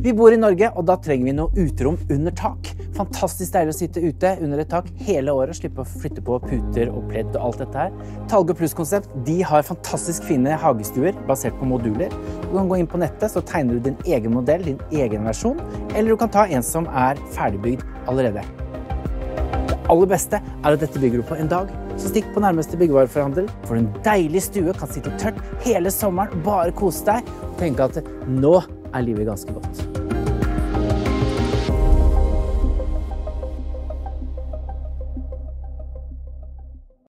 Vi bor i Norge, og da trenger vi noe uterom under tak. Fantastisk deilig å sitte ute under et tak hele året og slippe å flytte på puter og pledd og alt dette her. Talge Pluss-konsept de har fantastisk fine hagestuer basert på moduler. Du kan gå inn på nettet, så tegner du din egen modell, din egen versjon, eller du kan ta en som er ferdigbygd allerede. Det aller beste er at dette bygger du på en dag. Så stikk på nærmeste byggevareforhandel, for en deilig stue kan sitte tørt hele sommeren, bare kose deg og tenke at nå er livet ganske godt.